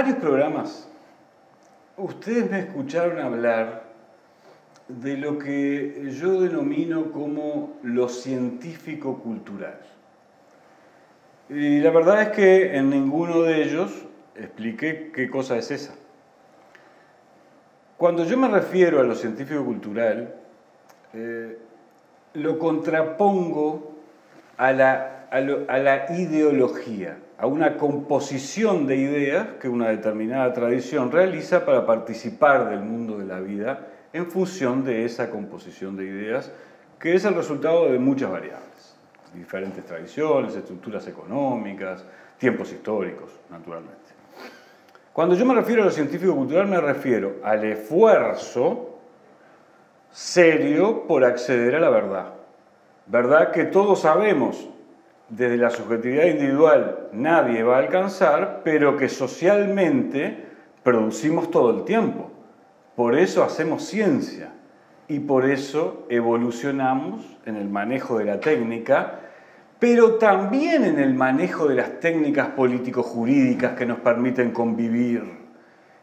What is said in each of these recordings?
varios programas ustedes me escucharon hablar de lo que yo denomino como lo científico cultural. Y la verdad es que en ninguno de ellos expliqué qué cosa es esa. Cuando yo me refiero a lo científico cultural, eh, lo contrapongo a la, a la ideología, a una composición de ideas que una determinada tradición realiza para participar del mundo de la vida en función de esa composición de ideas, que es el resultado de muchas variables, diferentes tradiciones, estructuras económicas, tiempos históricos, naturalmente. Cuando yo me refiero a lo científico-cultural me refiero al esfuerzo serio por acceder a la verdad. Verdad que todos sabemos, desde la subjetividad individual nadie va a alcanzar, pero que socialmente producimos todo el tiempo. Por eso hacemos ciencia y por eso evolucionamos en el manejo de la técnica, pero también en el manejo de las técnicas político-jurídicas que nos permiten convivir.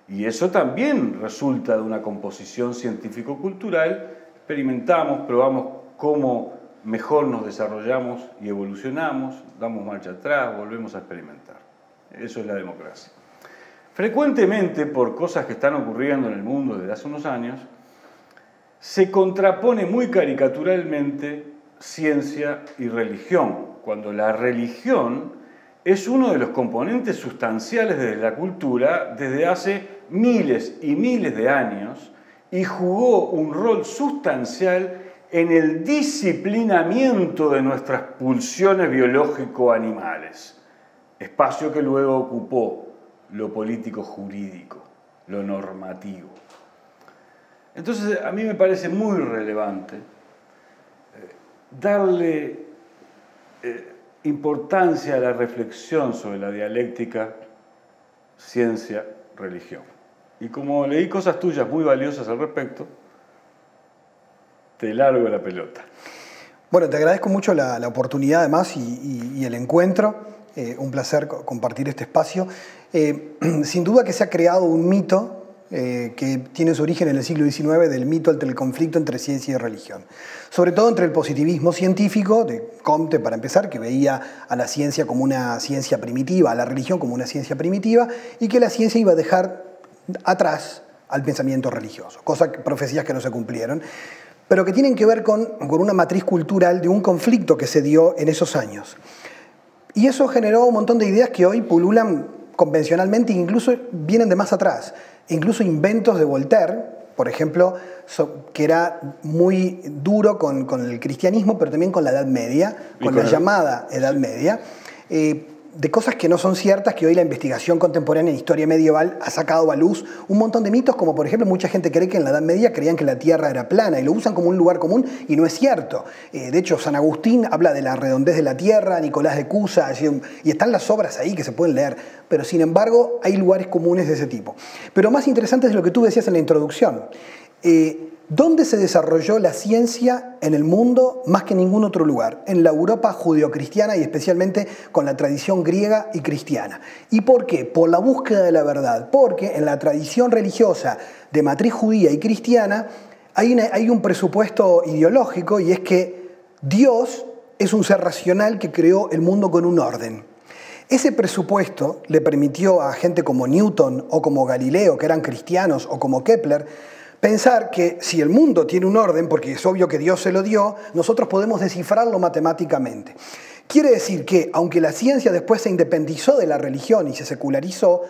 Y eso también resulta de una composición científico-cultural. Experimentamos, probamos cómo mejor nos desarrollamos y evolucionamos, damos marcha atrás, volvemos a experimentar. Eso es la democracia. Frecuentemente, por cosas que están ocurriendo en el mundo desde hace unos años, se contrapone muy caricaturalmente ciencia y religión, cuando la religión es uno de los componentes sustanciales de la cultura desde hace miles y miles de años y jugó un rol sustancial en el disciplinamiento de nuestras pulsiones biológico-animales, espacio que luego ocupó lo político jurídico, lo normativo. Entonces a mí me parece muy relevante eh, darle eh, importancia a la reflexión sobre la dialéctica ciencia-religión. Y como leí cosas tuyas muy valiosas al respecto, te largo la pelota. Bueno, te agradezco mucho la, oportunidad además y el encuentro. Eh, un placer compartir este espacio. Eh, sin duda que se ha creado un mito eh, que tiene su origen en el siglo XIX del mito del conflicto entre ciencia y religión. Sobre todo entre el positivismo científico de Comte, para empezar, que veía a la ciencia como una ciencia primitiva, a la religión como una ciencia primitiva, y que la ciencia iba a dejar atrás al pensamiento religioso, cosas, profecías que no se cumplieron, pero que tienen que ver con, con una matriz cultural de un conflicto que se dio en esos años. Y eso generó un montón de ideas que hoy pululan convencionalmente e incluso vienen de más atrás. Incluso inventos de Voltaire, por ejemplo, que era muy duro con, el cristianismo, pero también con la Edad Media, con, la llamada Edad Media. Eh, de cosas que no son ciertas, que hoy la investigación contemporánea en historia medieval ha sacado a luz un montón de mitos, como por ejemplo mucha gente cree que en la Edad Media creían que la Tierra era plana y lo usan como un lugar común y no es cierto. Eh, de hecho, San Agustín habla de la redondez de la Tierra, Nicolás de Cusa, y están las obras ahí que se pueden leer, pero sin embargo hay lugares comunes de ese tipo. Pero más interesante es lo que tú decías en la introducción. Eh, ¿Dónde se desarrolló la ciencia en el mundo más que en ningún otro lugar? En la Europa judeocristiana y especialmente con la tradición griega y cristiana. ¿Y por qué? Por la búsqueda de la verdad. Porque en la tradición religiosa de matriz judía y cristiana hay, hay un presupuesto ideológico y es que Dios es un ser racional que creó el mundo con un orden. Ese presupuesto le permitió a gente como Newton o como Galileo, que eran cristianos, o como Kepler, Pensar que si el mundo tiene un orden, porque es obvio que Dios se lo dio, nosotros podemos descifrarlo matemáticamente. Quiere decir que, aunque la ciencia después se independizó de la religión y se secularizó,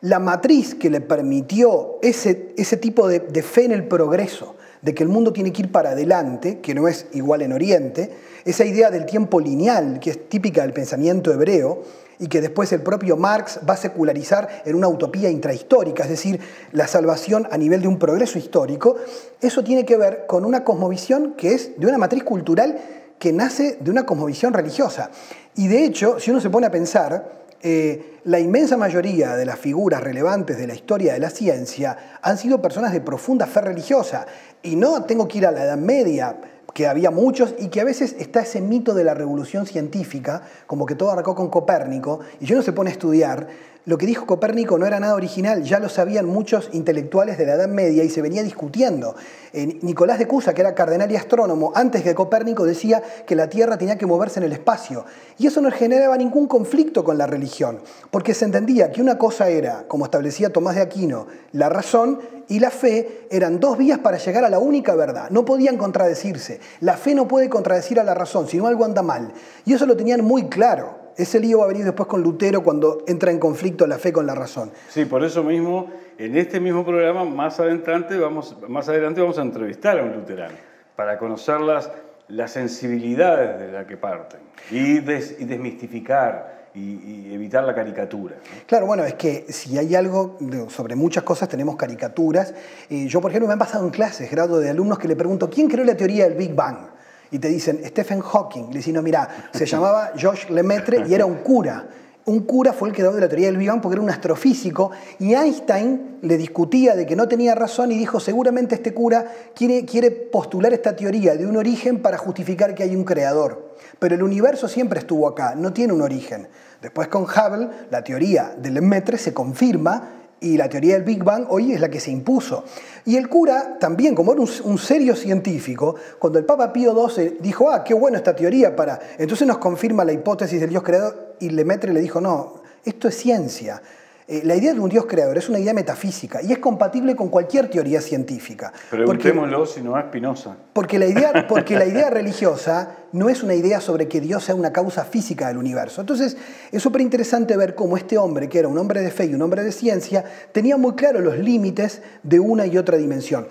la matriz que le permitió ese, ese tipo de, de fe en el progreso, de que el mundo tiene que ir para adelante, que no es igual en Oriente, esa idea del tiempo lineal, que es típica del pensamiento hebreo, y que después el propio Marx va a secularizar en una utopía intrahistórica, es decir, la salvación a nivel de un progreso histórico, eso tiene que ver con una cosmovisión que es de una matriz cultural que nace de una cosmovisión religiosa. Y de hecho, si uno se pone a pensar, eh, la inmensa mayoría de las figuras relevantes de la historia de la ciencia han sido personas de profunda fe religiosa. Y no tengo que ir a la Edad Media, que había muchos y que a veces está ese mito de la revolución científica, como que todo arrancó con Copérnico, y yo no se pone a estudiar, lo que dijo Copérnico no era nada original, ya lo sabían muchos intelectuales de la Edad Media y se venía discutiendo. Eh, Nicolás de Cusa, que era cardenal y astrónomo, antes que Copérnico decía que la Tierra tenía que moverse en el espacio. Y eso no generaba ningún conflicto con la religión, porque se entendía que una cosa era, como establecía Tomás de Aquino, la razón y la fe eran dos vías para llegar a la única verdad. No podían contradecirse. La fe no puede contradecir a la razón, sino algo anda mal. Y eso lo tenían muy claro. Ese lío va a venir después con Lutero cuando entra en conflicto la fe con la razón. Sí, por eso mismo, en este mismo programa, más adelante vamos, más adelante vamos a entrevistar a un luterano para conocer las, las sensibilidades de la que parten y, y desmistificar y, evitar la caricatura. Claro, bueno, es que si hay algo, sobre muchas cosas tenemos caricaturas. Eh, yo, por ejemplo, me han pasado en clases, grado de alumnos que le pregunto, ¿quién creó la teoría del Big Bang? Y te dicen Stephen Hawking. Le dicen, no, mira, se llamaba Georges Lemaitre y era un cura. Un cura fue el creador de la teoría del Big Bang porque era un astrofísico y Einstein le discutía de que no tenía razón y dijo, seguramente este cura quiere, quiere postular esta teoría de un origen para justificar que hay un creador. Pero el universo siempre estuvo acá, no tiene un origen. Después con Hubble, la teoría del Lemaitre se confirma y la teoría del Big Bang hoy es la que se impuso. Y el cura también, como era un, serio científico, cuando el Papa Pío XII dijo, ah, qué bueno esta teoría para... Entonces nos confirma la hipótesis del Dios creador y Lemaitre le dijo, no, esto es ciencia. Eh, la idea de un Dios creador es una idea metafísica y es compatible con cualquier teoría científica. Preguntémoslo si no es Spinoza. Porque la, idea, porque la idea religiosa no es una idea sobre que Dios sea una causa física del universo. Entonces, es súper interesante ver cómo este hombre, que era un hombre de fe y un hombre de ciencia, tenía muy claro los límites de una y otra dimensión.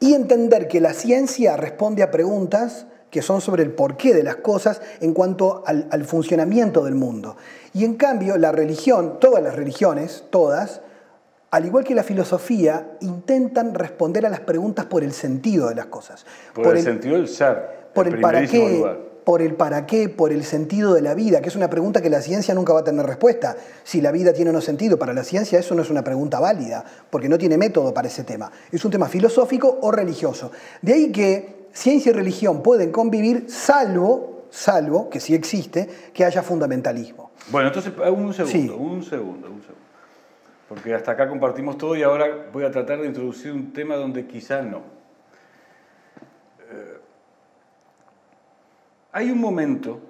Y entender que la ciencia responde a preguntas que son sobre el porqué de las cosas en cuanto al, funcionamiento del mundo. Y en cambio, la religión, todas las religiones, todas, al igual que la filosofía, intentan responder a las preguntas por el sentido de las cosas. Por, el, sentido del ser. Por el, para qué, por el para qué, por el sentido de la vida, que es una pregunta que la ciencia nunca va a tener respuesta. Si la vida tiene o no sentido, para la ciencia eso no es una pregunta válida, porque no tiene método para ese tema. Es un tema filosófico o religioso. De ahí que ciencia y religión pueden convivir salvo, salvo, que sí existe, que haya fundamentalismo. Bueno, entonces un segundo, un segundo, un segundo. Porque hasta acá compartimos todo y ahora voy a tratar de introducir un tema donde quizás no. Eh, hay un momento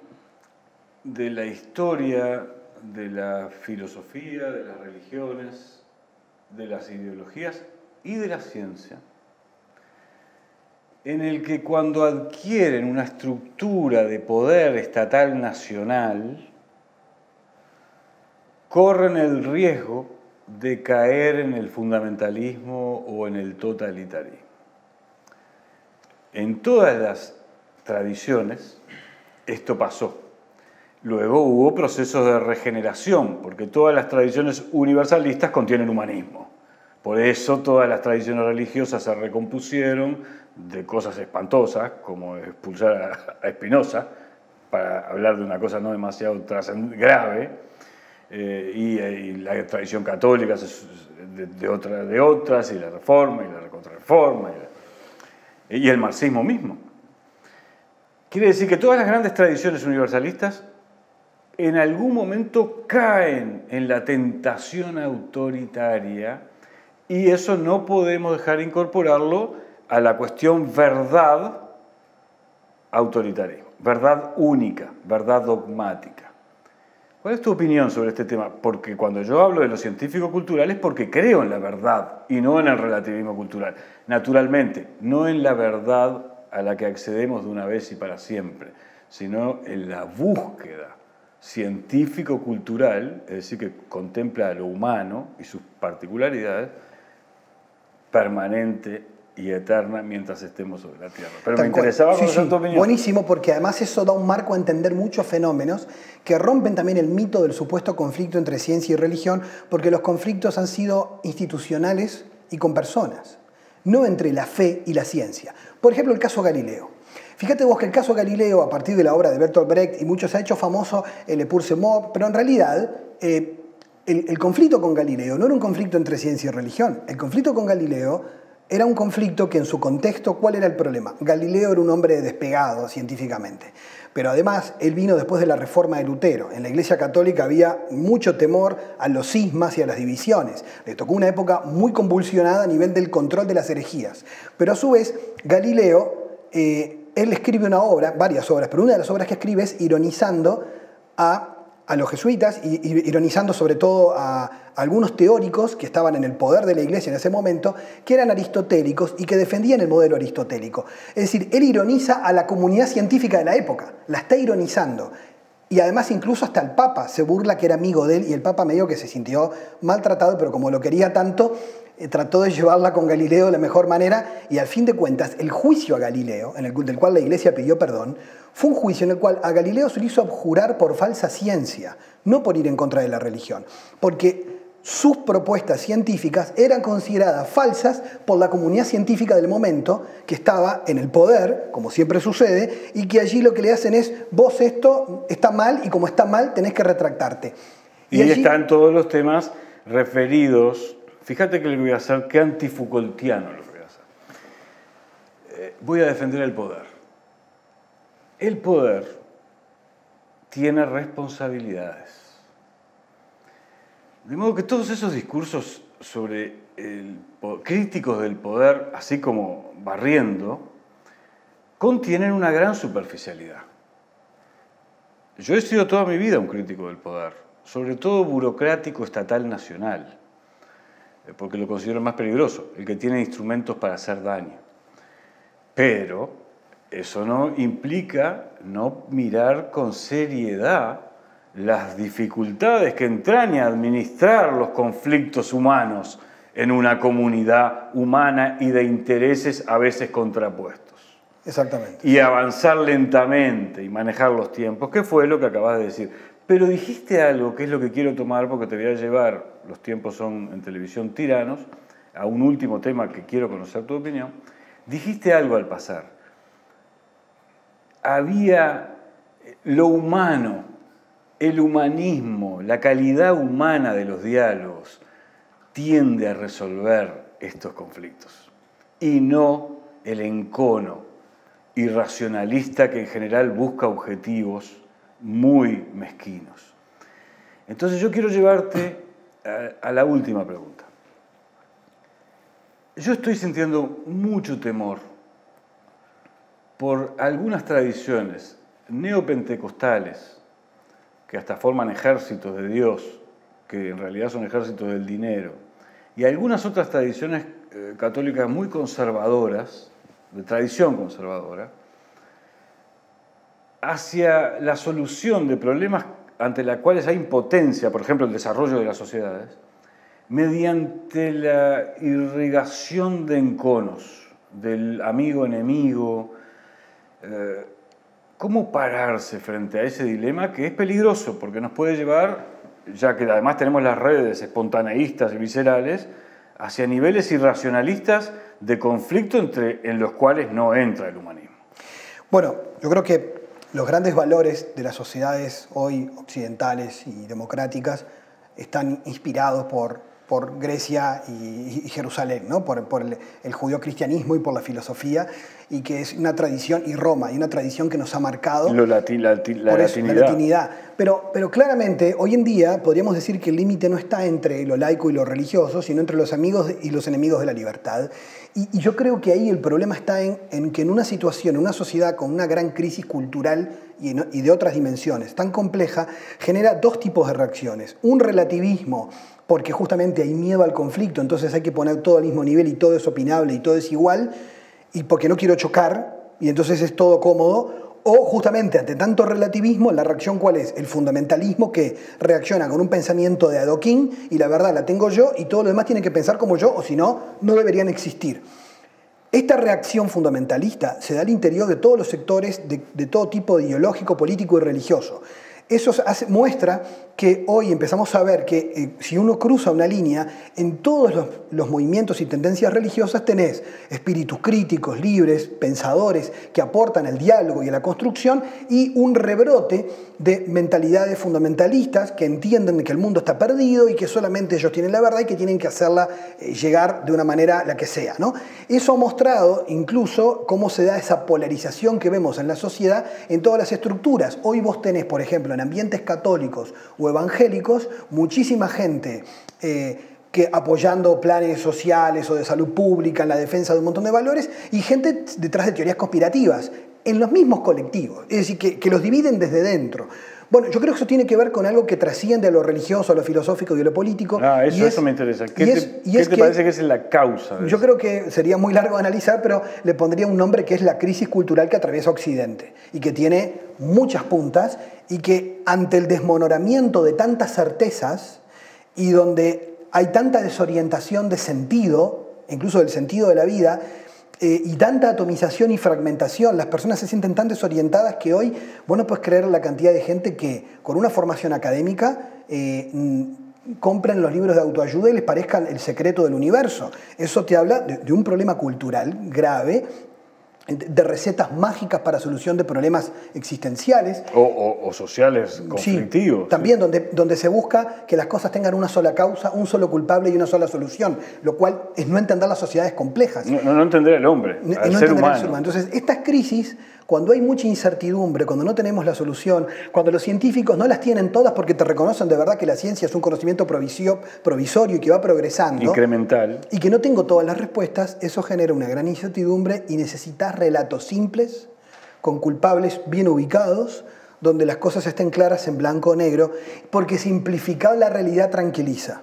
de la historia de la filosofía, de las religiones, de las ideologías y de la ciencia, en el que cuando adquieren una estructura de poder estatal nacional, corren el riesgo de caer en el fundamentalismo o en el totalitarismo. En todas las tradiciones esto pasó. Luego hubo procesos de regeneración, porque todas las tradiciones universalistas contienen humanismo. Por eso todas las tradiciones religiosas se recompusieron, de cosas espantosas, como expulsar a Espinosa, para hablar de una cosa no demasiado grave, eh, y, la tradición católica de, de, de otras, y la reforma, y la contrarreforma, y, y el marxismo mismo. Quiere decir que todas las grandes tradiciones universalistas en algún momento caen en la tentación autoritaria y eso no podemos dejar incorporarlo a la cuestión verdad autoritarismo, verdad única, verdad dogmática. ¿Cuál es tu opinión sobre este tema? Porque cuando yo hablo de lo científico cultural es porque creo en la verdad y no en el relativismo cultural. Naturalmente, no en la verdad a la que accedemos de una vez y para siempre, sino en la búsqueda científico-cultural, es decir, que contempla a lo humano y sus particularidades, permanente y eterna mientras estemos sobre la Tierra. Pero me interesaba conocer tu opinión. Buenísimo, porque además eso da un marco a entender muchos fenómenos que rompen también el mito del supuesto conflicto entre ciencia y religión, porque los conflictos han sido institucionales y con personas, no entre la fe y la ciencia. Por ejemplo, el caso Galileo. Fíjate vos que el caso Galileo, a partir de la obra de Bertolt Brecht, y muchos ha hecho famoso el Epurse Mob, pero en realidad eh, el, conflicto con Galileo no era un conflicto entre ciencia y religión. El conflicto con Galileo era un conflicto que en su contexto, ¿cuál era el problema? Galileo era un hombre despegado científicamente. Pero además, él vino después de la reforma de Lutero. En la Iglesia Católica había mucho temor a los cismas y a las divisiones. Le tocó una época muy convulsionada a nivel del control de las herejías. Pero a su vez, Galileo, eh, él escribe una obra, varias obras, pero una de las obras que escribe es ironizando a a los jesuitas, y, ironizando sobre todo a, algunos teóricos que estaban en el poder de la iglesia en ese momento, que eran aristotélicos y que defendían el modelo aristotélico. Es decir, él ironiza a la comunidad científica de la época, la está ironizando. Y además incluso hasta el Papa se burla que era amigo de él y el Papa medio que se sintió maltratado, pero como lo quería tanto, trató de llevarla con Galileo de la mejor manera y al fin de cuentas el juicio a Galileo, en el, del cual la iglesia pidió perdón, fue un juicio en el cual a Galileo se le hizo abjurar por falsa ciencia, no por ir en contra de la religión, porque sus propuestas científicas eran consideradas falsas por la comunidad científica del momento que estaba en el poder, como siempre sucede, y que allí lo que le hacen es, vos esto está mal y como está mal tenés que retractarte. Y, allí están todos los temas referidos Fíjate que lo voy a hacer, qué antifucoltiano lo voy a hacer. Voy a defender el poder. El poder tiene responsabilidades. De modo que todos esos discursos sobre el, críticos del poder, así como barriendo, contienen una gran superficialidad. Yo he sido toda mi vida un crítico del poder, sobre todo burocrático estatal nacional. Eh, porque lo considero más peligroso, el que tiene instrumentos para hacer daño. Pero eso no implica no mirar con seriedad las dificultades que entraña administrar los conflictos humanos en una comunidad humana y de intereses a veces contrapuestos. Exactamente. Y avanzar lentamente y manejar los tiempos, que fue lo que acabas de decir. Pero dijiste algo que es lo que quiero tomar porque te voy a llevar, los tiempos son en televisión tiranos, a un último tema que quiero conocer tu opinión. Dijiste algo al pasar. Había lo humano, el humanismo, la calidad humana de los diálogos tiende a resolver estos conflictos y no el encono irracionalista que en general busca objetivos muy mezquinos. Entonces yo quiero llevarte a, la última pregunta. Yo estoy sintiendo mucho temor por algunas tradiciones neopentecostales que hasta forman ejércitos de Dios, que en realidad son ejércitos del dinero, y algunas otras tradiciones eh, católicas muy conservadoras, de tradición conservadora, hacia la solución de problemas ante los cuales hay impotencia, por ejemplo, el desarrollo de las sociedades, mediante la irrigación de enconos, del amigo-enemigo. Eh, ¿Cómo pararse frente a ese dilema que es peligroso porque nos puede llevar, ya que además tenemos las redes espontaneístas y viscerales, hacia niveles irracionalistas de conflicto entre, en los cuales no entra el humanismo? Bueno, yo creo que los grandes valores de las sociedades hoy occidentales y democráticas están inspirados por, por Grecia y, Jerusalén, ¿no? por, el, el judío-cristianismo y por la filosofía, y que es una tradición, y Roma, y una tradición que nos ha marcado Lo la, latinidad. Pero, pero claramente, hoy en día podríamos decir que el límite no está entre lo laico y lo religioso, sino entre los amigos y los enemigos de la libertad. Y, yo creo que ahí el problema está en, que en una situación, en una sociedad con una gran crisis cultural y, y de otras dimensiones tan compleja, genera dos tipos de reacciones. Un relativismo porque justamente hay miedo al conflicto, entonces hay que poner todo al mismo nivel y todo es opinable y todo es igual, y porque no quiero chocar, y entonces es todo cómodo, o justamente ante tanto relativismo, la reacción cuál es? El fundamentalismo que reacciona con un pensamiento de adoquín y la verdad la tengo yo y todo lo demás tiene que pensar como yo o si no, no deberían existir. Esta reacción fundamentalista se da al interior de todos los sectores de, todo tipo de ideológico, político y religioso. Eso muestra que hoy empezamos a ver que eh, si uno cruza una línea, en todos los, movimientos y tendencias religiosas tenés espíritus críticos, libres, pensadores, que aportan al diálogo y a la construcción, y un rebrote de mentalidades fundamentalistas que entienden que el mundo está perdido y que solamente ellos tienen la verdad y que tienen que hacerla eh, llegar de una manera la que sea. ¿no? Eso ha mostrado incluso cómo se da esa polarización que vemos en la sociedad en todas las estructuras. Hoy vos tenés, por ejemplo, en ambientes católicos o evangélicos, muchísima gente eh, que apoyando planes sociales o de salud pública en la defensa de un montón de valores y gente detrás de teorías conspirativas en los mismos colectivos, es decir, que, los dividen desde dentro. Bueno, yo creo que eso tiene que ver con algo que trasciende a lo religioso, a lo filosófico y a lo político. Ah, eso, eso me interesa. ¿Qué te, parece que es la causa? yo creo que sería muy largo analizar, pero le pondría un nombre que es la crisis cultural que atraviesa Occidente y que tiene muchas puntas y que ante el desmonoramiento de tantas certezas y donde hay tanta desorientación de sentido, incluso del sentido de la vida, eh, y tanta atomización y fragmentación, las personas se sienten tan desorientadas que hoy, bueno, puedes creer la cantidad de gente que con una formación académica eh, compren los libros de autoayuda y les parezcan el secreto del universo. Eso te habla de un problema cultural grave de recetas mágicas para solución de problemas existenciales. O, sociales conflictivos. también donde, donde se busca que las cosas tengan una sola causa, un solo culpable y una sola solución, lo cual es no entender las sociedades complejas. No, no entender el hombre, al ser humano. Entonces, estas crisis cuando hay mucha incertidumbre, cuando no tenemos la solución, cuando los científicos no las tienen todas porque te reconocen de verdad que la ciencia es un conocimiento provisorio y que va progresando. Incremental. Y que no tengo todas las respuestas, eso genera una gran incertidumbre y necesitas relatos simples, con culpables bien ubicados, donde las cosas estén claras en blanco o negro, porque simplificar la realidad tranquiliza.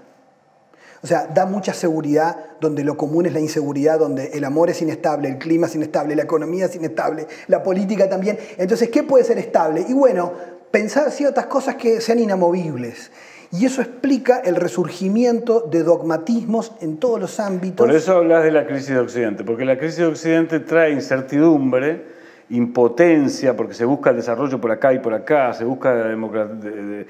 O sea, da mucha seguridad donde lo común es la inseguridad, donde el amor es inestable, el clima es inestable, la economía es inestable, la política también. Entonces, ¿qué puede ser estable? Y bueno, pensar ciertas cosas que sean inamovibles. Y eso explica el resurgimiento de dogmatismos en todos los ámbitos. Por eso hablas de la crisis de Occidente, porque la crisis de Occidente trae incertidumbre impotencia, porque se busca el desarrollo por acá y por acá, se busca eh,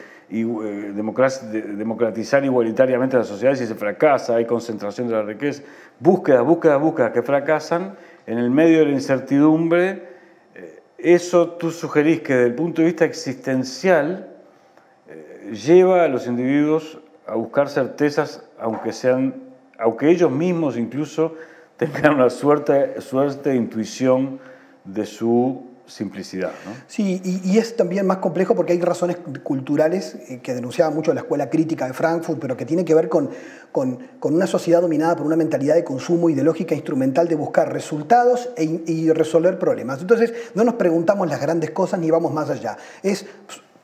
democratizar igualitariamente la sociedad y si se fracasa, hay concentración de la riqueza, búsquedas, búsquedas, búsquedas que fracasan, en el medio de la incertidumbre, eh, eso tú sugerís que desde el punto de vista existencial lleva a los individuos a buscar certezas, aunque sean, aunque ellos mismos incluso tengan una suerte, suerte de intuición de su simplicidad. ¿no? Sí, y, es también más complejo porque hay razones culturales eh, que denunciaba mucho la escuela crítica de Frankfurt, pero que tiene que ver con, con, una sociedad dominada por una mentalidad de consumo y de lógica instrumental de buscar resultados e y resolver problemas. Entonces, no nos preguntamos las grandes cosas ni vamos más allá. Es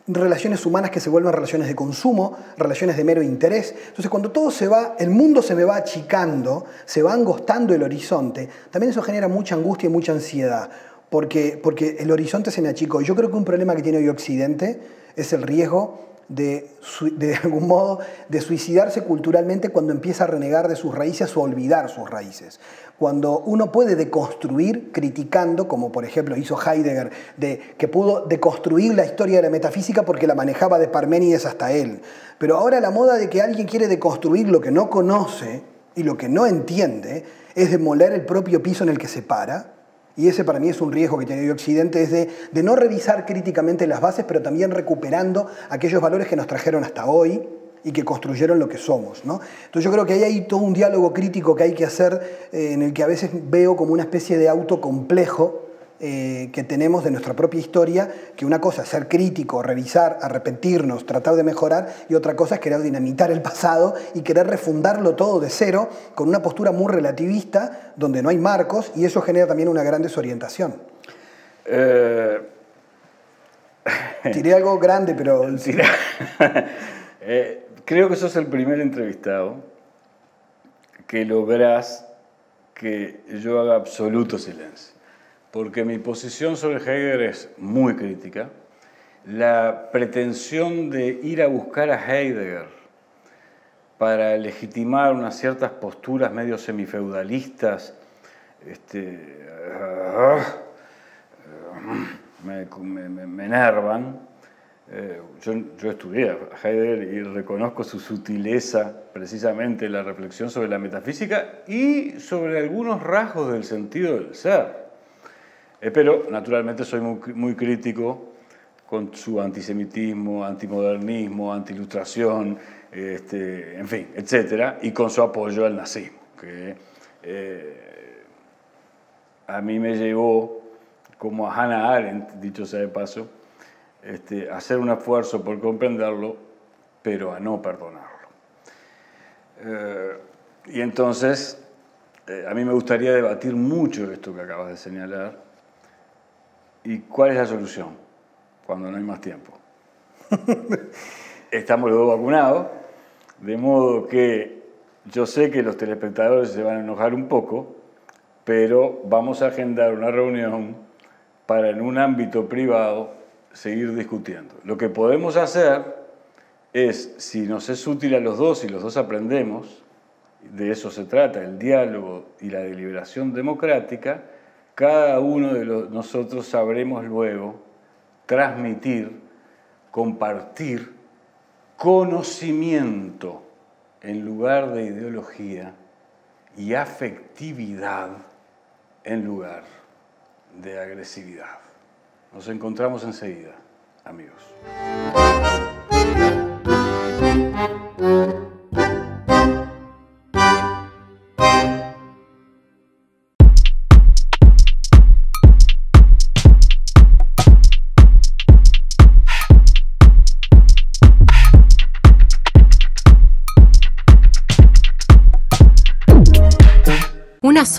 relaciones humanas que se vuelven relaciones de consumo, relaciones de mero interés. Entonces, cuando todo se va, el mundo se me va achicando, se va angostando el horizonte, también eso genera mucha angustia y mucha ansiedad porque, porque el horizonte se me achicó. Yo creo que un problema que tiene hoy Occidente es el riesgo de, de algún modo, de suicidarse culturalmente cuando empieza a renegar de sus raíces o a olvidar sus raíces. Cuando uno puede deconstruir criticando, como por ejemplo hizo Heidegger, de, que pudo deconstruir la historia de la metafísica porque la manejaba de Parménides hasta él. Pero ahora la moda de que alguien quiere deconstruir lo que no conoce y lo que no entiende es demoler el propio piso en el que se para y ese para mí es un riesgo que tiene Occidente, es de, no revisar críticamente las bases, pero también recuperando aquellos valores que nos trajeron hasta hoy y que construyeron lo que somos. ¿no? Entonces yo creo que ahí hay todo un diálogo crítico que hay que hacer eh, en el que a veces veo como una especie de auto complejo eh, que tenemos de nuestra propia historia, que una cosa es ser crítico, revisar, arrepentirnos, tratar de mejorar, y otra cosa es querer dinamitar el pasado y querer refundarlo todo de cero con una postura muy relativista, donde no hay marcos, y eso genera también una gran desorientación. Eh... Tiré algo grande, pero... Eh, creo que sos el primer entrevistado que lográs que yo haga absoluto silencio porque mi posición sobre Heidegger es muy crítica. La pretensión de ir a buscar a Heidegger para legitimar unas ciertas posturas medio semifeudalistas este, me, enervan. Eh, yo, yo, estudié a Heidegger y reconozco su sutileza precisamente en la reflexión sobre la metafísica y sobre algunos rasgos del sentido del ser. Eh, pero naturalmente soy muy, muy, crítico con su antisemitismo, antimodernismo, antiilustración, este, en fin, etcétera, y con su apoyo al nazismo, que eh, a mí me llevó, como a Hannah Arendt, dicho sea de paso, este, hacer un esfuerzo por comprenderlo, pero a no perdonarlo. Eh, y entonces, eh, a mí me gustaría debatir mucho esto que acabas de señalar. ¿Y cuál es la solución cuando no hay más tiempo? Estamos los dos vacunados, de modo que yo sé que los telespectadores se van a enojar un poco, pero vamos a agendar una reunión para en un ámbito privado seguir discutiendo. Lo que podemos hacer es, si nos es útil a los dos y los dos aprendemos, de eso se trata, el diálogo y la deliberación democrática, cada uno de nosotros sabremos luego transmitir, compartir conocimiento en lugar de ideología y afectividad en lugar de agresividad. Nos encontramos enseguida, amigos.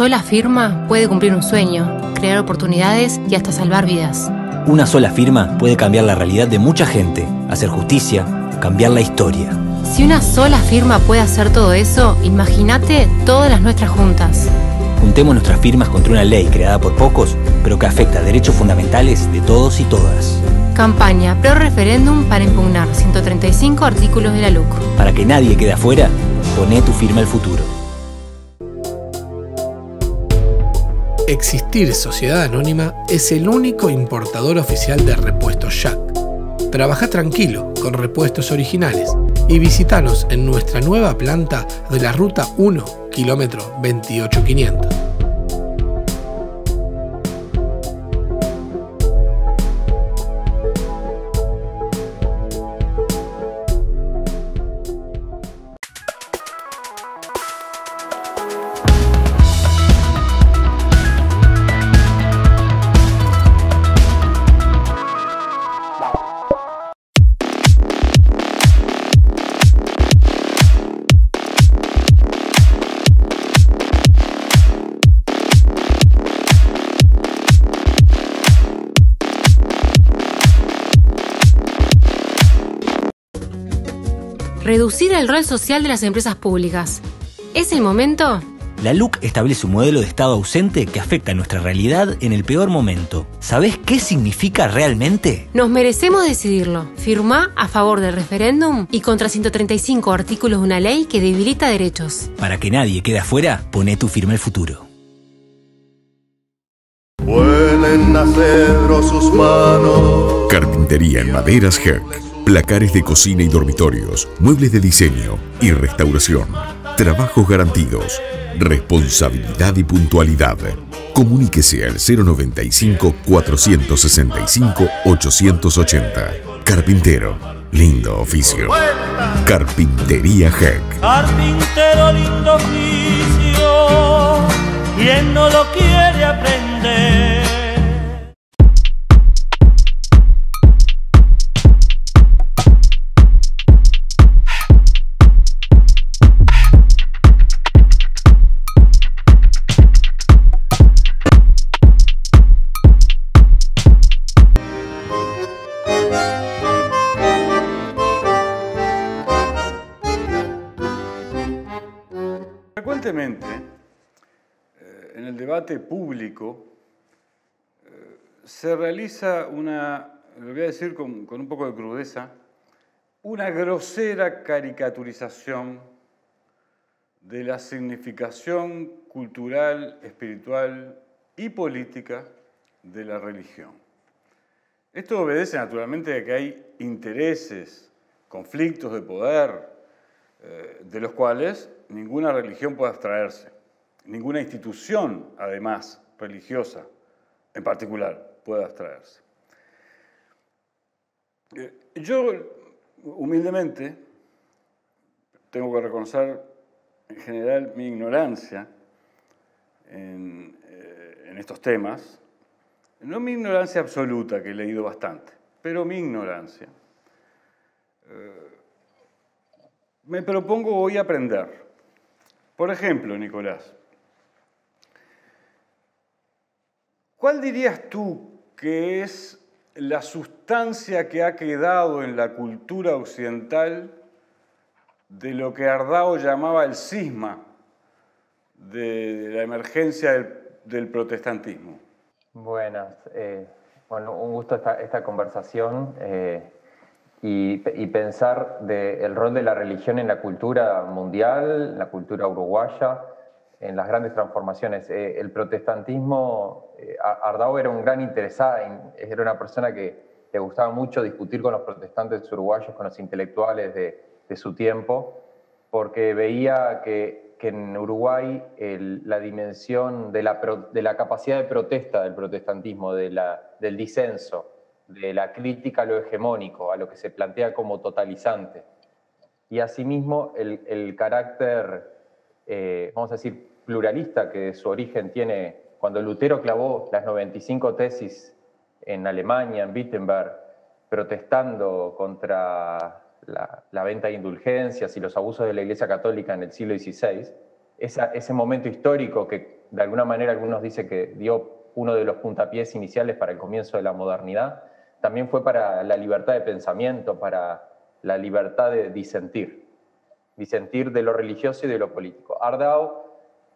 Sola firma puede cumplir un sueño, crear oportunidades y hasta salvar vidas. Una sola firma puede cambiar la realidad de mucha gente, hacer justicia, cambiar la historia. Si una sola firma puede hacer todo eso, imagínate todas las nuestras juntas. Juntemos nuestras firmas contra una ley creada por pocos, pero que afecta derechos fundamentales de todos y todas. Campaña pro referéndum para impugnar 135 artículos de la LUC. Para que nadie quede afuera, poné tu firma al futuro. Existir Sociedad Anónima es el único importador oficial de repuestos Jack. Trabaja tranquilo con repuestos originales y visitanos en nuestra nueva planta de la Ruta 1, kilómetro 28500. Reducir el rol social de las empresas públicas. ¿Es el momento? La LUC establece un modelo de Estado ausente que afecta a nuestra realidad en el peor momento. ¿Sabes qué significa realmente? Nos merecemos decidirlo. Firma a favor del referéndum y contra 135 artículos de una ley que debilita derechos. Para que nadie quede afuera, pone tu firma al futuro. Pueden nacer sus manos. Carpintería en maderas Herc placares de cocina y dormitorios, muebles de diseño y restauración, trabajos garantidos, responsabilidad y puntualidad. Comuníquese al 095 465 880. Carpintero, lindo oficio. Carpintería Heck. Carpintero, lindo oficio. ¿Quién no lo quiere aprender? Público eh, se realiza una, lo voy a decir con, con un poco de crudeza, una grosera caricaturización de la significación cultural, espiritual y política de la religión. Esto obedece naturalmente a que hay intereses, conflictos de poder, eh, de los cuales ninguna religión puede abstraerse, ninguna institución, además, religiosa en particular, puede abstraerse. Eh, yo, humildemente, tengo que reconocer en general mi ignorancia en, eh, en estos temas, no mi ignorancia absoluta, que he leído bastante, pero mi ignorancia. Eh, me propongo hoy aprender. Por ejemplo, Nicolás, ¿cuál dirías tú que es la sustancia que ha quedado en la cultura occidental de lo que Ardao llamaba el cisma de la emergencia del, protestantismo? Buenas. Eh, bueno, un gusto esta, esta conversación. Eh, y, pensar el rol de la religión en la cultura mundial, la cultura uruguaya, en las grandes transformaciones. Eh, el protestantismo, eh, Ardao era un gran interesado, era una persona que le gustaba mucho discutir con los protestantes uruguayos, con los intelectuales de, su tiempo, porque veía que, en Uruguay la dimensión de la, de la, capacidad de protesta del protestantismo, de la, del disenso, de la crítica a lo hegemónico, a lo que se plantea como totalizante. Y asimismo el, carácter, eh, vamos a decir, pluralista que su origen tiene cuando Lutero clavó las 95 tesis en Alemania, en Wittenberg, protestando contra la, venta de indulgencias y los abusos de la Iglesia Católica en el siglo XVI, ese momento histórico que de alguna manera algunos dicen que dio uno de los puntapiés iniciales para el comienzo de la modernidad, también fue para la libertad de pensamiento, para la libertad de disentir, disentir de lo religioso y de lo político. Ardao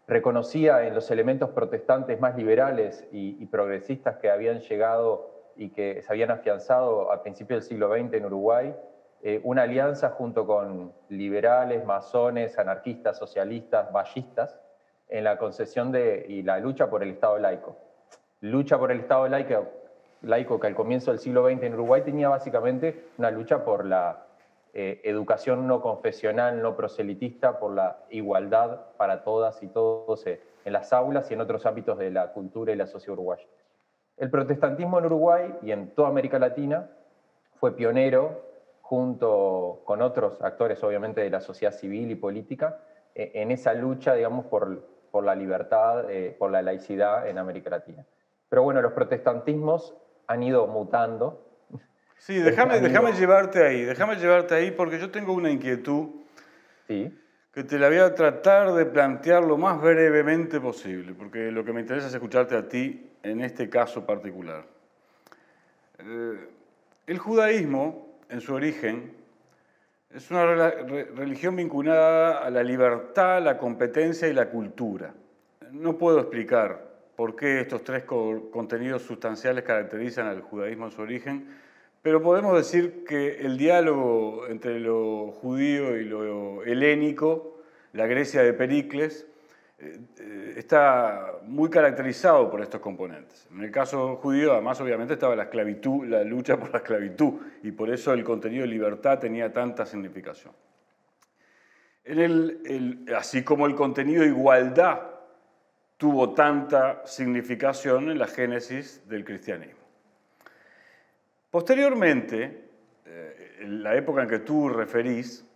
reconocía en los elementos protestantes más liberales y, progresistas que habían llegado y que se habían afianzado a principios del siglo XX en Uruguay, eh, una alianza junto con liberales, masones, anarquistas, socialistas, vallistas, en la concesión de, y la lucha por el Estado laico. Lucha por el Estado laico laico que al comienzo del siglo XX en Uruguay tenía básicamente una lucha por la eh, educación no confesional, no proselitista, por la igualdad para todas y todos eh, en las aulas y en otros ámbitos de la cultura y la sociedad uruguaya. El protestantismo en Uruguay y en toda América Latina fue pionero junto con otros actores, obviamente, de la sociedad civil y política, eh, en esa lucha, digamos, por, por la libertad, por la laicidad en América Latina. Pero bueno, los protestantismos han ido mutando. Sí, déjame, déjame llevarte ahí, déjame llevarte ahí porque yo tengo una inquietud sí. que te la voy a tratar de plantear lo más brevemente posible, porque lo que me interesa es escucharte a ti en este caso particular. Eh, el judaísmo, en su origen, es una religión vinculada a la libertad, la competencia y la cultura. No puedo explicar por qué estos tres contenidos sustanciales caracterizan al judaísmo en su origen, pero podemos decir que el diálogo entre lo judío y lo helénico, la Grecia de Pericles, eh, eh, está muy caracterizado por estos componentes. En el caso judío, además, obviamente estaba la la lucha por la esclavitud, y por eso el contenido de libertad tenía tanta significación. así como el contenido de igualdad tuvo tanta significación en la génesis del cristianismo. Posteriormente, eh, en la época en que tú referís,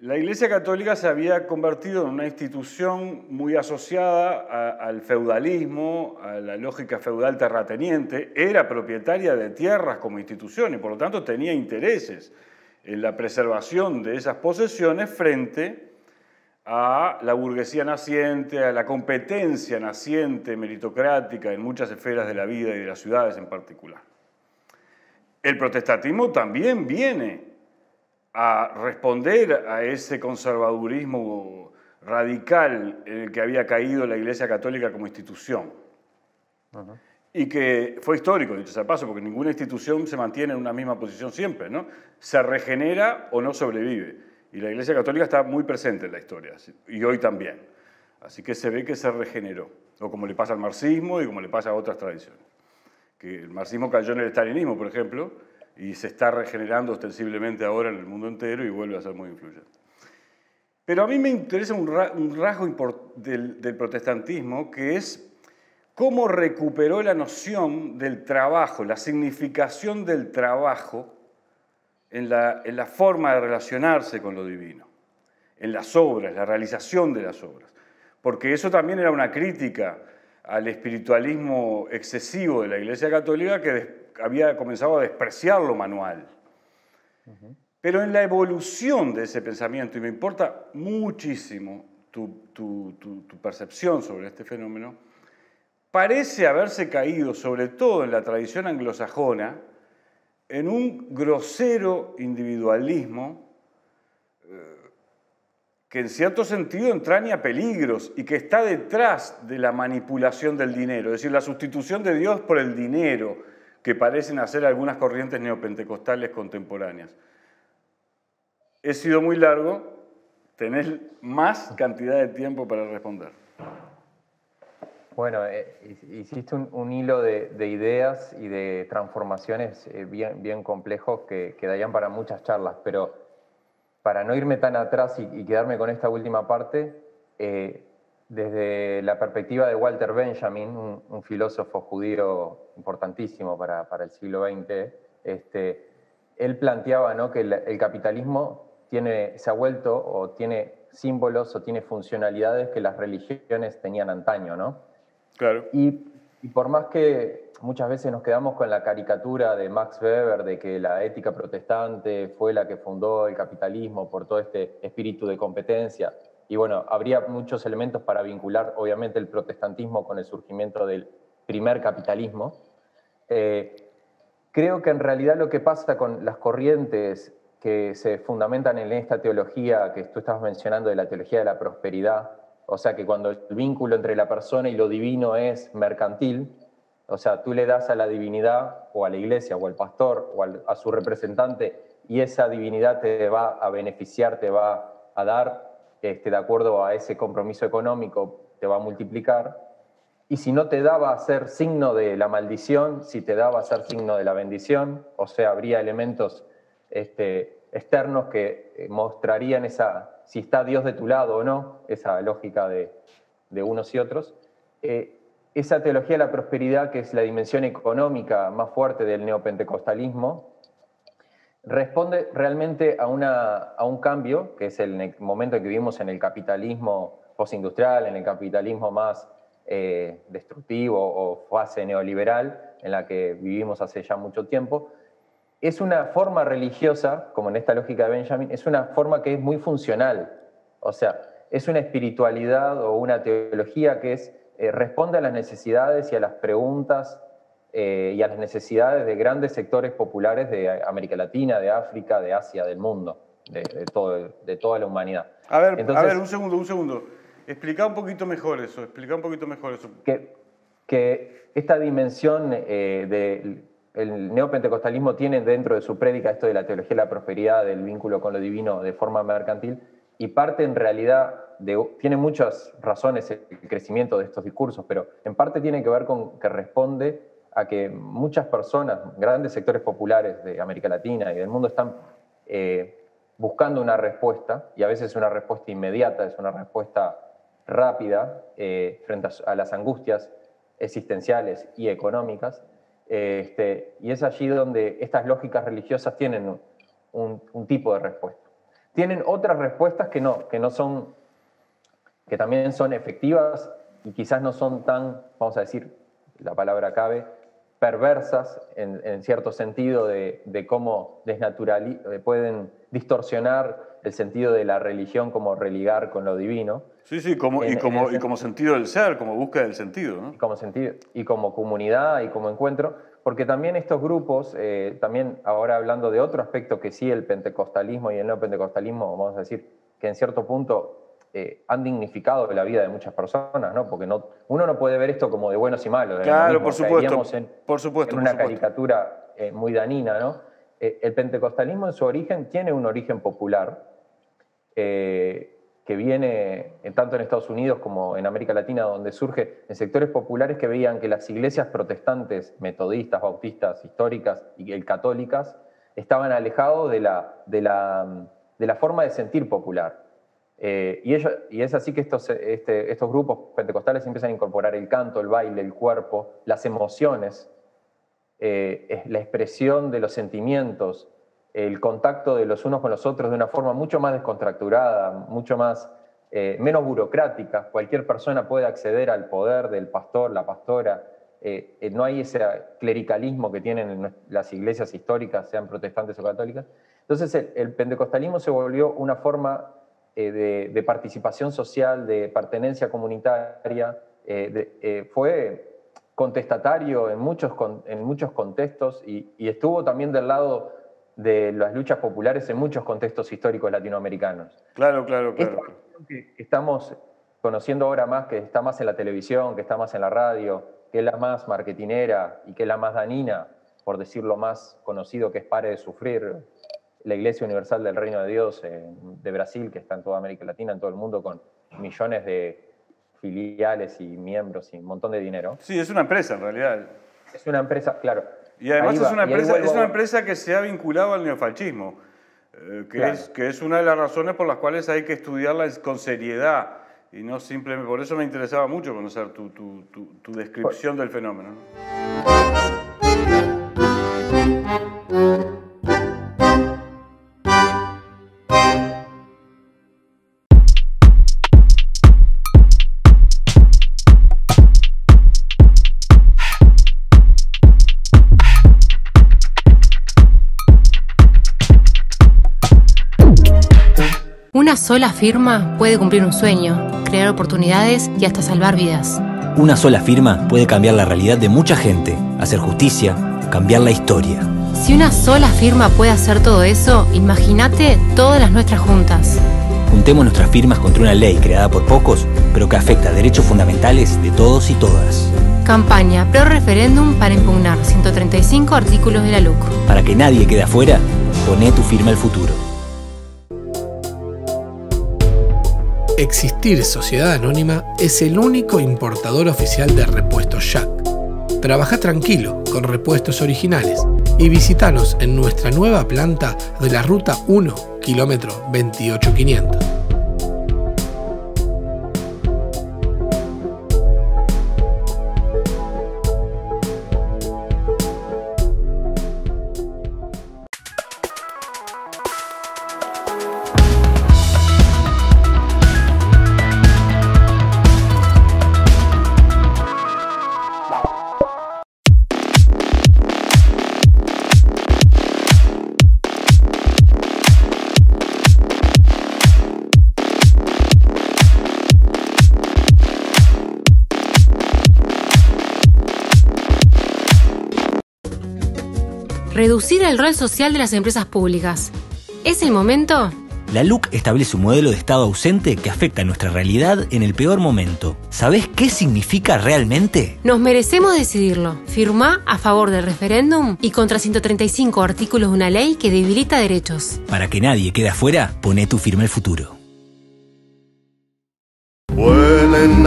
la Iglesia Católica se había convertido en una institución muy asociada al feudalismo, a la lógica feudal terrateniente, era propietaria de tierras como institución y por lo tanto tenía intereses en la preservación de esas posesiones frente a la burguesía naciente, a la competencia naciente meritocrática en muchas esferas de la vida y de las ciudades en particular. El protestantismo también viene a responder a ese conservadurismo radical en el que había caído la Iglesia Católica como institución. Y que fue histórico, dicho sea paso, porque ninguna institución se mantiene en una misma posición siempre, ¿no? Se regenera o no sobrevive. Y la Iglesia Católica está muy presente en la historia, y hoy también. Así que se ve que se regeneró, o como le pasa al marxismo y como le pasa a otras tradiciones. Que el marxismo cayó en el estalinismo, por ejemplo, y se está regenerando ostensiblemente ahora en el mundo entero y vuelve a ser muy influyente. Pero a mí me interesa un, rasgo del, protestantismo que es cómo recuperó la noción del trabajo, la significación del trabajo en la, forma de relacionarse con lo divino, en las obras, la realización de las obras. Porque eso también era una crítica al espiritualismo excesivo de la Iglesia Católica que había comenzado a despreciar lo manual. Pero en la evolución de ese pensamiento, y me importa muchísimo tu, tu, tu percepción sobre este fenómeno, parece haberse caído, sobre todo en la tradición anglosajona, en un grosero individualismo que en cierto sentido entraña peligros y que está detrás de la manipulación del dinero, es decir, la sustitución de Dios por el dinero que parecen hacer algunas corrientes neopentecostales contemporáneas. He sido muy largo, tenés más cantidad de tiempo para responder. Bueno, eh, hiciste un, hilo de, ideas y de transformaciones eh, bien, bien complejos que, quedarían para muchas charlas, pero para no irme tan atrás y, quedarme con esta última parte, eh, desde la perspectiva de Walter Benjamin, un, filósofo judío importantísimo para, para el siglo XX, este, él planteaba ¿no? que el, capitalismo tiene, se ha vuelto o tiene símbolos o tiene funcionalidades que las religiones tenían antaño, ¿no? Y, por más que muchas veces nos quedamos con la caricatura de Max Weber de que la ética protestante fue la que fundó el capitalismo por todo este espíritu de competencia, y bueno, habría muchos elementos para vincular obviamente el protestantismo con el surgimiento del primer capitalismo, eh, creo que en realidad lo que pasa con las corrientes que se fundamentan en esta teología que tú estabas mencionando de la teología de la prosperidad, o sea que cuando el vínculo entre la persona y lo divino es mercantil, o sea, tú le das a la divinidad o a la iglesia o al pastor o a su representante y esa divinidad te va a beneficiar, te va a dar, este, de acuerdo a ese compromiso económico, te va a multiplicar. Y si no te daba a ser signo de la maldición, si te daba a ser signo de la bendición, o sea, habría elementos este, externos que eh, mostrarían esa, si está Dios de tu lado o no, esa lógica de, unos y otros. Eh, esa teología de la prosperidad, que es la dimensión económica más fuerte del neopentecostalismo, responde realmente a, una, a un cambio, que es el momento en que vivimos en el capitalismo postindustrial, en el capitalismo más eh, destructivo o fase neoliberal, en la que vivimos hace ya mucho tiempo, es una forma religiosa, como en esta lógica de Benjamin, es una forma que es muy funcional. O sea, es una espiritualidad o una teología que es, eh, responde a las necesidades y a las preguntas eh, y a las necesidades de grandes sectores populares de América Latina, de África, de Asia, del mundo, de, todo, de toda la humanidad. A ver, a ver, un segundo, un segundo. Explica un poquito mejor eso, explica un poquito mejor eso. Que, que esta dimensión eh, de neopentecostalismo tiene dentro de su prédica esto de la teología de la prosperidad, del vínculo con lo divino de forma mercantil, y parte en realidad de, tiene muchas razones el crecimiento de estos discursos, pero en parte tiene que ver con que responde a que muchas personas, grandes sectores populares de América Latina y del mundo están eh, buscando una respuesta, y a veces una respuesta inmediata, es una respuesta rápida eh, frente a las angustias existenciales y económicas, este, y es allí donde estas lógicas religiosas tienen un, tipo de respuesta. Tienen otras respuestas que no, que no son, que también son efectivas y quizás no son tan, vamos a decir, la palabra cabe, perversas en, cierto sentido de, cómo pueden distorsionar el sentido de la religión como religar con lo divino. Sí, sí, como, y, como, y como sentido del ser, como búsqueda del sentido. ¿no? Y como sentido, y como comunidad y como encuentro, porque también estos grupos, eh, también ahora hablando de otro aspecto que sí el pentecostalismo y el neopentecostalismo, vamos a decir, que en cierto punto eh, han dignificado la vida de muchas personas, ¿no? Porque no, uno no puede ver esto como de buenos y malos. Claro, por supuesto. En, por supuesto. En una caricatura eh, muy danina, ¿no? el pentecostalismo en su origen tiene un origen popular, que que viene tanto en Estados Unidos como en América Latina, donde surge en sectores populares que veían que las iglesias protestantes, metodistas, bautistas, históricas y católicas estaban alejados de la, de la, forma de sentir popular. Eh, y, es así que estos, este, estos grupos pentecostales empiezan a incorporar el canto, el baile, el cuerpo, las emociones, eh, la expresión de los sentimientos, el contacto de los unos con los otros de una forma mucho más descontracturada, mucho más, eh, menos burocrática. Cualquier persona puede acceder al poder del pastor, la pastora. Eh, eh, no hay ese clericalismo que tienen las iglesias históricas, sean protestantes o católicas. Entonces el, pentecostalismo se volvió una forma de, participación social, de pertenencia comunitaria. fue contestatario en muchos, en muchos contextos y, y estuvo también del lado de las luchas populares en muchos contextos históricos latinoamericanos. Claro, claro, claro. que estamos conociendo ahora más, que está más en la televisión, que está más en la radio, que es la más marketinera y que es la más danina, por decirlo más conocido, que es Pare de Sufrir, la Iglesia Universal del Reino de Dios de Brasil, que está en toda América Latina, en todo el mundo, con millones de filiales y miembros y un montón de dinero. Sí, es una empresa en realidad. Es una empresa, claro. Y además es una, empresa, es una empresa que se ha vinculado al neofascismo, eh, que, es, que es una de las razones por las cuales hay que estudiarla con seriedad y no simplemente... Por eso me interesaba mucho conocer tu, tu, tu, descripción del fenómeno. Sola firma puede cumplir un sueño, crear oportunidades y hasta salvar vidas. Una sola firma puede cambiar la realidad de mucha gente, hacer justicia, cambiar la historia. Si una sola firma puede hacer todo eso, imagínate todas las nuestras juntas. Juntemos nuestras firmas contra una ley creada por pocos, pero que afecta derechos fundamentales de todos y todas. Campaña Pro Referéndum para impugnar 135 artículos de la LUC. Para que nadie quede afuera, poné tu firma al futuro. Existir Sociedad Anónima es el único importador oficial de repuestos Jack. Trabaja tranquilo con repuestos originales y visitanos en nuestra nueva planta de la Ruta 1, kilómetro 28500. Reducir el rol social de las empresas públicas. ¿Es el momento? La LUC establece un modelo de Estado ausente que afecta a nuestra realidad en el peor momento. ¿Sabes qué significa realmente? Nos merecemos decidirlo. Firma a favor del referéndum y contra 135 artículos de una ley que debilita derechos. Para que nadie quede afuera, pone tu firma al futuro. Vuelen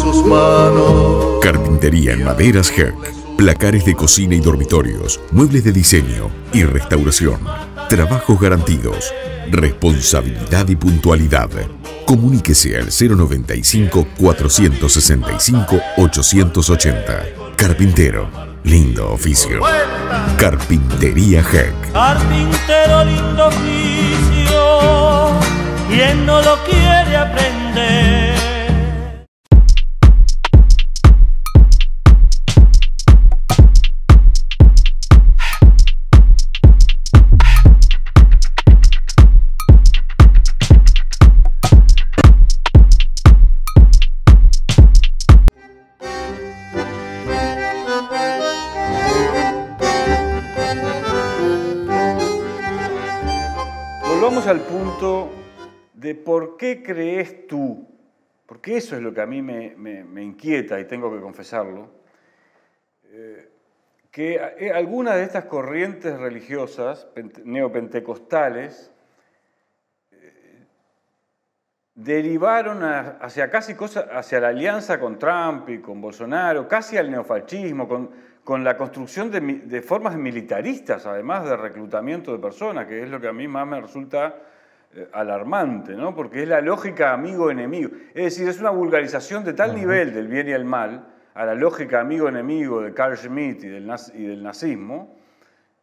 sus manos. Carpintería en maderas Herc placares de cocina y dormitorios, muebles de diseño y restauración, trabajos garantidos, responsabilidad y puntualidad. Comuníquese al 095-465-880. Carpintero, lindo oficio. Carpintería Heck. Carpintero, lindo oficio. ¿Quién no lo quiere aprender? De por qué crees tú, porque eso es lo que a mí me, inquieta y tengo que confesarlo, eh, que eh, algunas de estas corrientes religiosas neopentecostales eh, derivaron hacia casi hacia la alianza con Trump y con Bolsonaro, casi al neofascismo, con, la construcción de, formas militaristas, además de reclutamiento de personas, que es lo que a mí más me resulta alarmante, ¿no? porque es la lógica amigo-enemigo. Es decir, es una vulgarización de tal nivel del bien y el mal, a la lógica amigo-enemigo de Carl Schmitt y del, y del nazismo,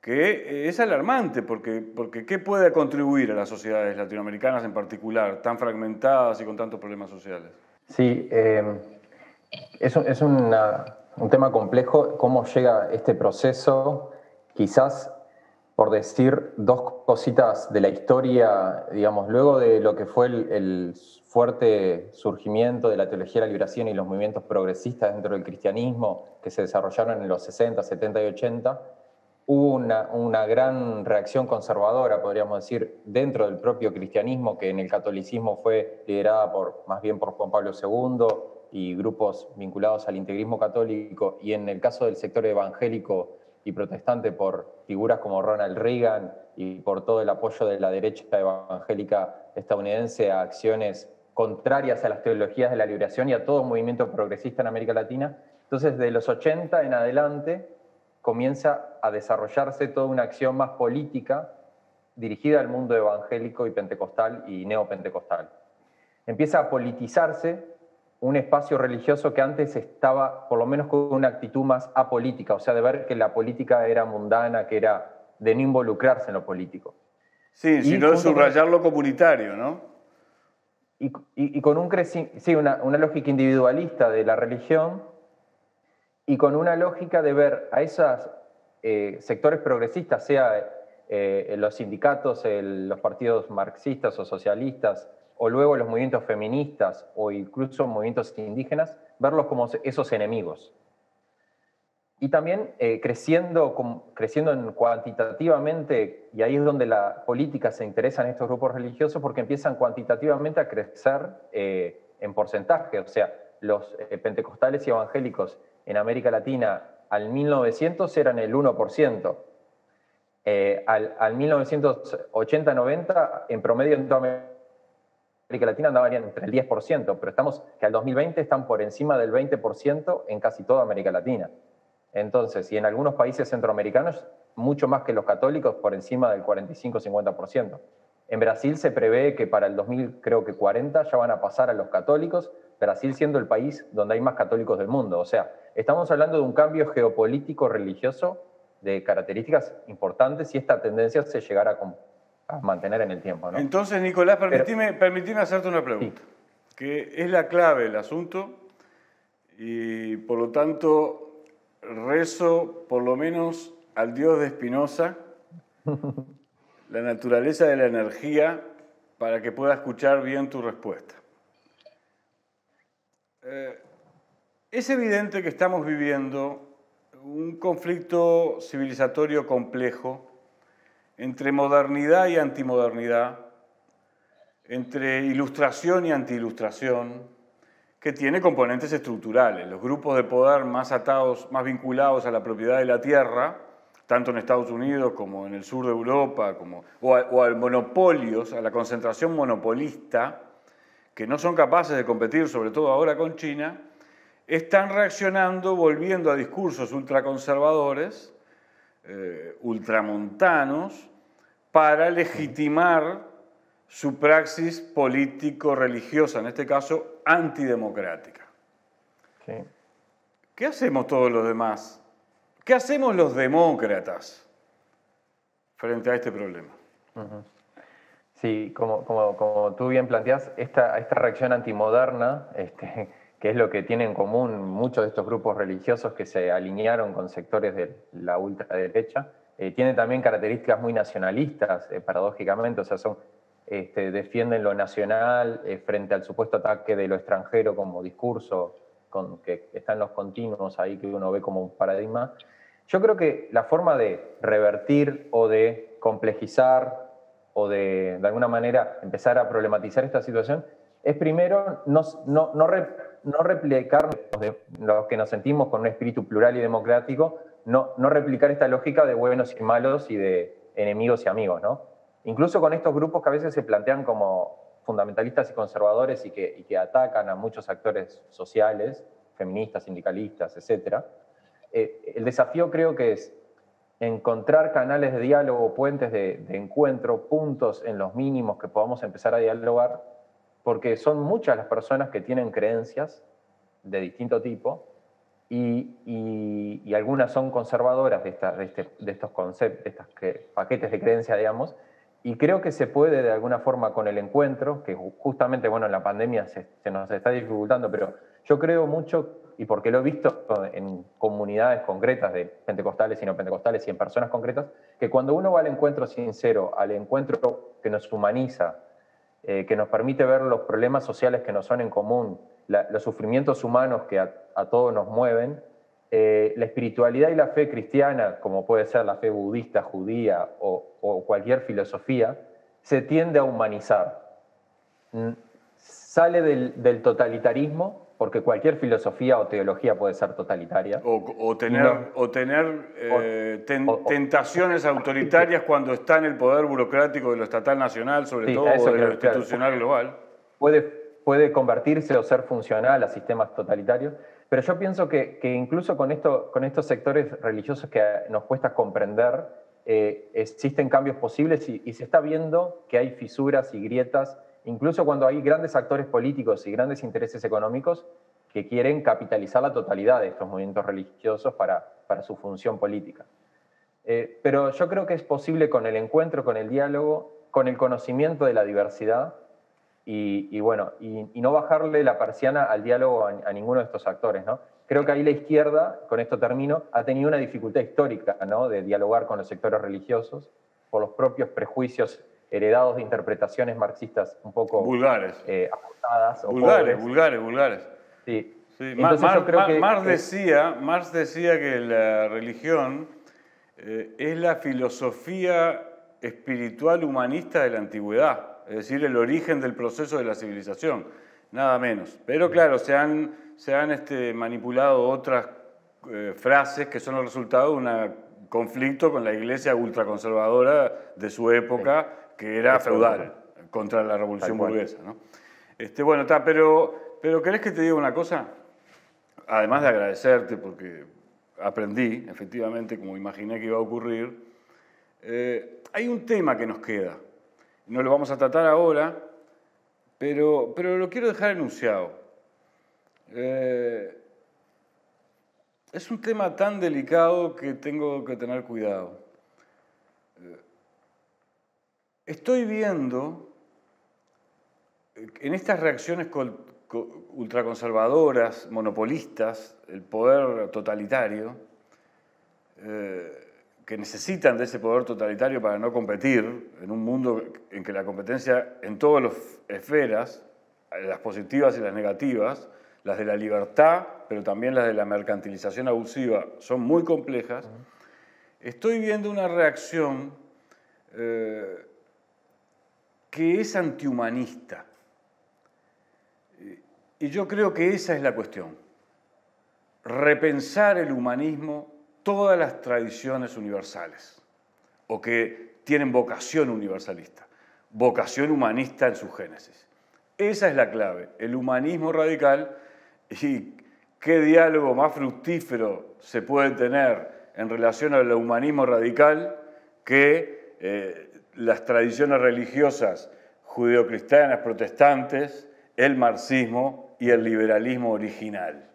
que es alarmante, porque, porque ¿qué puede contribuir a las sociedades latinoamericanas en particular, tan fragmentadas y con tantos problemas sociales? Sí, eh, es, es un tema complejo cómo llega este proceso, quizás por decir dos cositas de la historia, digamos, luego de lo que fue el, fuerte surgimiento de la teología de la liberación y los movimientos progresistas dentro del cristianismo que se desarrollaron en los 60, 70 y 80, hubo una, gran reacción conservadora, podríamos decir, dentro del propio cristianismo, que en el catolicismo fue liderada por, más bien por Juan Pablo II y grupos vinculados al integrismo católico, y en el caso del sector evangélico y protestante por figuras como Ronald Reagan y por todo el apoyo de la derecha evangélica estadounidense a acciones contrarias a las teologías de la liberación y a todo movimiento progresista en América Latina. Entonces, de los 80 en adelante, comienza a desarrollarse toda una acción más política dirigida al mundo evangélico y pentecostal y neopentecostal. Empieza a politizarse un espacio religioso que antes estaba por lo menos con una actitud más apolítica, o sea, de ver que la política era mundana, que era de no involucrarse en lo político. Sí, sino de subrayar lo comunitario, ¿no? Y, con un sí, una, una lógica individualista de la religión y con una lógica de ver a esos eh, sectores progresistas, sea eh, los sindicatos, los partidos marxistas o socialistas, o luego los movimientos feministas o incluso movimientos indígenas, verlos como esos enemigos. Y también eh, creciendo, creciendo en cuantitativamente, y ahí es donde la política se interesa en estos grupos religiosos, porque empiezan cuantitativamente a crecer en porcentaje. O sea, los pentecostales y evangélicos en América Latina al 1900 eran el 1%. Eh, al, al 1980-90, en promedio en toda América Latina andaban entre el 10%, pero estamos que al 2020 están por encima del 20% en casi toda América Latina. Entonces, y en algunos países centroamericanos, mucho más que los católicos, por encima del 45-50%. En Brasil se prevé que para el 2000, creo que 40, ya van a pasar a los católicos, Brasil siendo el país donde hay más católicos del mundo. O sea, estamos hablando de un cambio geopolítico religioso de características importantes y esta tendencia se llegará a, mantener en el tiempo. Entonces, Nicolás, permitime, hacerte una pregunta, que es la clave del asunto y por lo tanto rezo por lo menos al Dios de Espinosa, la naturaleza de la energía, para que pueda escuchar bien tu respuesta. Eh, es evidente que estamos viviendo un conflicto civilizatorio complejo entre modernidad y antimodernidad, entre ilustración y antiilustración, que tiene componentes estructurales. Los grupos de poder más atados, más vinculados a la propiedad de la tierra, tanto en Estados Unidos como en el sur de Europa, como, o, a, o monopolios, a la concentración monopolista, que no son capaces de competir, sobre todo ahora con China, están reaccionando volviendo a discursos ultraconservadores, eh, ultramontanos, para legitimar su praxis político-religiosa, en este caso antidemocrática. ¿Qué hacemos todos los demás? ¿Qué hacemos los demócratas frente a este problema? Sí, como, como, como, tú bien planteas, esta, esta reacción antimoderna, este, que es lo que tienen en común muchos de estos grupos religiosos que se alinearon con sectores de la ultraderecha, eh, tiene también características muy nacionalistas, eh, paradójicamente, o sea, son, este, defienden lo nacional eh, frente al supuesto ataque de lo extranjero como discurso, con, que están los continuos ahí que uno ve como un paradigma. Yo creo que la forma de revertir o de complejizar o de, de alguna manera empezar a problematizar esta situación es primero no, no, no, no replicar lo que nos sentimos con un espíritu plural y democrático, no, no replicar esta lógica de buenos y malos y de enemigos y amigos, ¿no? Incluso con estos grupos que a veces se plantean como fundamentalistas y conservadores y que, que atacan a muchos actores sociales, feministas, sindicalistas, etc. Eh, el desafío creo que es encontrar canales de diálogo, puentes de, encuentro, puntos en los mínimos que podamos empezar a dialogar, porque son muchas las personas que tienen creencias de distinto tipo y, y, y algunas son conservadoras de, esta, de, este, de estos conceptos, de estos que, paquetes de creencia, digamos, y creo que se puede de alguna forma con el encuentro, que justamente, bueno, en la pandemia se, se nos está dificultando, pero yo creo mucho y porque lo he visto en comunidades concretas de pentecostales y no pentecostales y en personas concretas, que cuando uno va al encuentro sincero, al encuentro que nos humaniza, eh, que nos permite ver los problemas sociales que nos son en común, los sufrimientos humanos que a, todos nos mueven, eh, la espiritualidad y la fe cristiana, como puede ser la fe budista, judía o, cualquier filosofía, se tiende a humanizar. Sale del, del totalitarismo porque cualquier filosofía o teología puede ser totalitaria. O, o tener, no, o tener eh, ten, o, tentaciones autoritarias cuando está en el poder burocrático de lo estatal nacional, sobre sí, todo, o de lo institucional claro. global. Puede, puede convertirse o ser funcional a sistemas totalitarios, pero yo pienso que, que incluso con, esto, con estos sectores religiosos que nos cuesta comprender, eh, existen cambios posibles y, y se está viendo que hay fisuras y grietas incluso cuando hay grandes actores políticos y grandes intereses económicos que quieren capitalizar la totalidad de estos movimientos religiosos para, su función política. Eh, pero yo creo que es posible con el encuentro, con el diálogo, con el conocimiento de la diversidad y, bueno, y, no bajarle la persiana al diálogo a, a, ninguno de estos actores, ¿no? Creo que ahí la izquierda, con esto termino, ha tenido una dificultad histórica, ¿no? De dialogar con los sectores religiosos por los propios prejuicios heredados de interpretaciones marxistas un poco vulgares, eh, ajustadas o vulgares, pobres. vulgares, vulgares. Sí. sí. Mar, Mar, que, Marx, decía, Marx decía que la religión eh, es la filosofía espiritual humanista de la antigüedad, es decir, el origen del proceso de la civilización, nada menos. Pero claro, se han, se han este, manipulado otras eh, frases que son el resultado de un conflicto con la iglesia ultraconservadora de su época, que era feudal, contra la revolución burguesa. ¿no? Este, bueno, está, pero, pero ¿querés que te diga una cosa? Además de agradecerte, porque aprendí, efectivamente, como imaginé que iba a ocurrir, eh, hay un tema que nos queda. No lo vamos a tratar ahora, pero, pero lo quiero dejar enunciado. Eh, es un tema tan delicado que tengo que tener cuidado. Eh, Estoy viendo en estas reacciones ultraconservadoras, monopolistas, el poder totalitario, eh, que necesitan de ese poder totalitario para no competir en un mundo en que la competencia en todas las esferas, las positivas y las negativas, las de la libertad, pero también las de la mercantilización abusiva, son muy complejas, estoy viendo una reacción eh, que es antihumanista. Y yo creo que esa es la cuestión. Repensar el humanismo, todas las tradiciones universales, o que tienen vocación universalista, vocación humanista en su génesis. Esa es la clave, el humanismo radical y qué diálogo más fructífero se puede tener en relación al humanismo radical que eh, las tradiciones religiosas judeocristianas protestantes, el marxismo y el liberalismo original.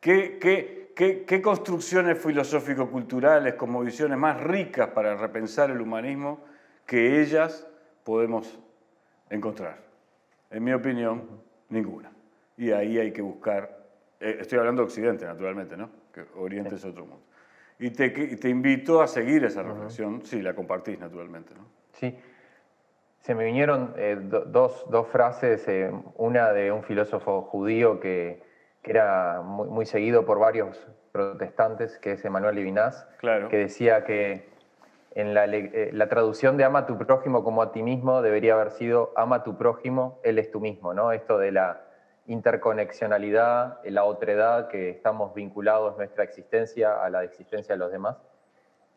¿Qué, qué, qué, qué construcciones filosófico-culturales como visiones más ricas para repensar el humanismo que ellas podemos encontrar? En mi opinión, ninguna. Y ahí hay que buscar, eh, estoy hablando de Occidente naturalmente, ¿no? Que Oriente es otro mundo. Y te, te, invito a seguir esa reflexión, uh -huh. si la compartís naturalmente. ¿no? Sí, se me vinieron eh, dos, dos, frases, eh, una de un filósofo judío que, que era muy, muy, seguido por varios protestantes, que es Emanuel Levinas, claro. que decía que en la, eh, la, traducción de ama a tu prójimo como a ti mismo debería haber sido ama a tu prójimo, él es tú mismo, ¿no? Esto de la interconexionalidad, la otredad, que estamos vinculados nuestra existencia a la existencia de los demás.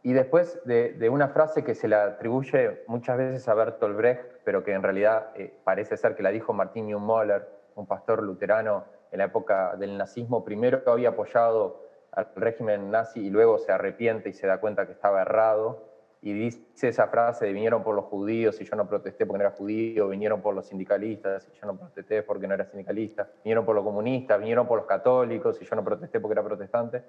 y después de, una frase que se le atribuye muchas veces a Bertolt Brecht, pero que en realidad eh, parece ser que la dijo Martin Niemöller, un pastor luterano en la época del nazismo, primero que había apoyado al régimen nazi y luego se arrepiente y se da cuenta que estaba errado. Y dice esa frase de vinieron por los judíos y yo no protesté porque no era judío, vinieron por los sindicalistas y yo no protesté porque no era sindicalista, vinieron por los comunistas, vinieron por los católicos y yo no protesté porque era protestante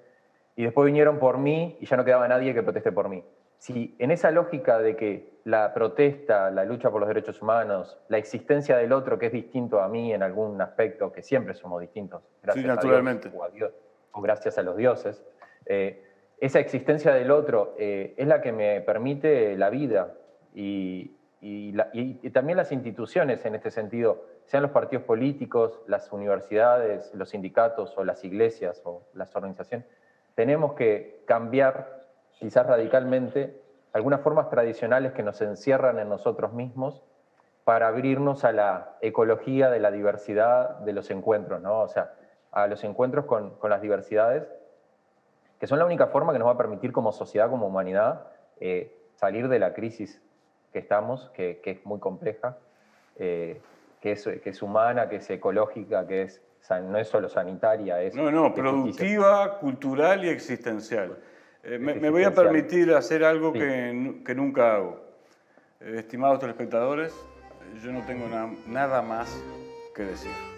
y después vinieron por mí y ya no quedaba nadie que proteste por mí. Si en esa lógica de que la protesta, la lucha por los derechos humanos, la existencia del otro que es distinto a mí en algún aspecto, que siempre somos distintos, gracias naturalmente. a Dios o, gracias a los dioses, eh, esa existencia del otro eh, es la que me permite la vida y, también las instituciones en este sentido, sean los partidos políticos, las universidades, los sindicatos o las iglesias o las organizaciones, tenemos que cambiar quizás radicalmente algunas formas tradicionales que nos encierran en nosotros mismos para abrirnos a la ecología de la diversidad de los encuentros, ¿no? O sea, a los encuentros con, las diversidades, que son la única forma que nos va a permitir como sociedad, como humanidad, eh, salir de la crisis que estamos, que, es muy compleja, eh, que, es, que es humana, que es ecológica, que es no es solo sanitaria, es... No, no, productiva, cultural y existencial. Eh, me, voy a permitir hacer algo que, que, nunca hago. Eh, estimados telespectadores, yo no tengo nada más que decir.